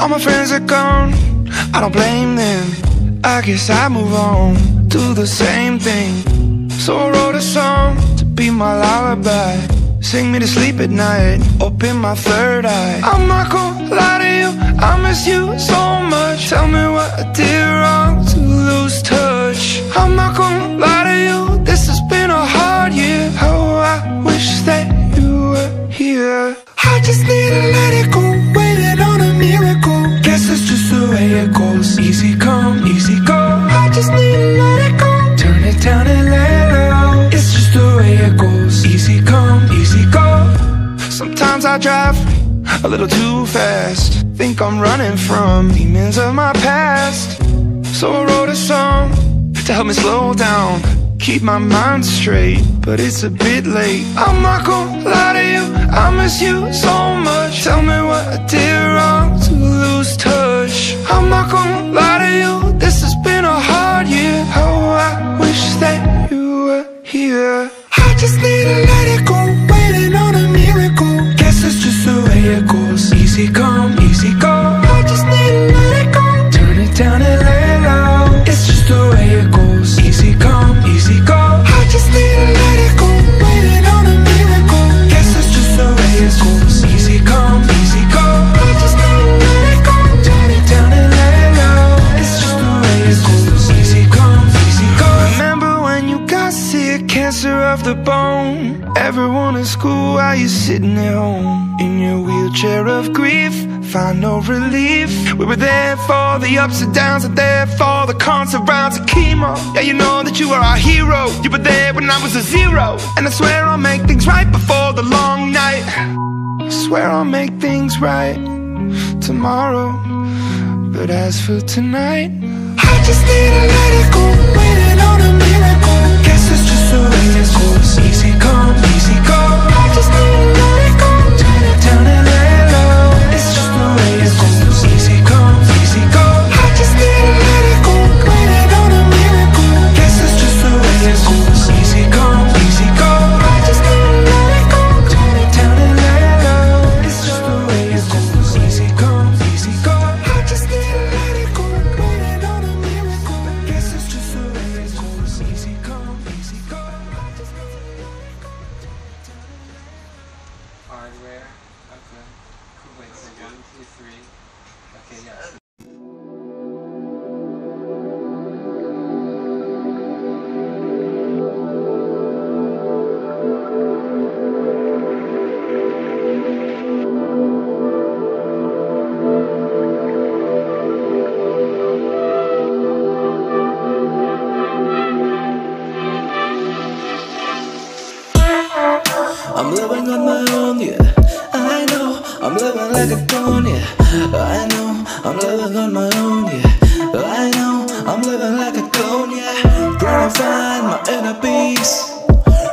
All my friends are gone, I don't blame them. I guess I move on, do the same thing. So I wrote a song to be my lullaby. Sing me to sleep at night, open my third eye. I'm not gonna lie to you, I miss you down and it low It's just the way it goes. Easy come, easy go. Sometimes I drive a little too fast. Think I'm running from demons of my past. So I wrote a song to help me slow down. Keep my mind straight, but it's a bit late. I'm not gonna lie to you, I miss you so much goes Easy come, easy go. I just need to let it go Turn it down and it low It's just the way it goes Everyone in school, while you're sitting at home? In your wheelchair of grief, find no relief. We were there for the ups and downs And there for the constant rounds of chemo. Yeah, you know that you are our hero. You were there when I was a zero. And I swear I'll make things right before the long night. I swear I'll make things right tomorrow. But as for tonight I just need a let Hardware. Okay. Wait, so one, two, three. Okay, yeah. I'm living on my own, yeah. I know I'm living like a clone, yeah. I know I'm living on my own, yeah. I know I'm living like a clone, yeah. Trying to find my inner peace.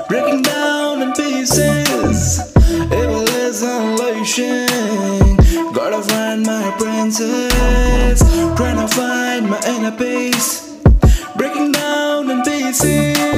Breaking down in pieces. Evil is unleashing Gotta find my princess. Trying to find my inner peace. Breaking down in pieces.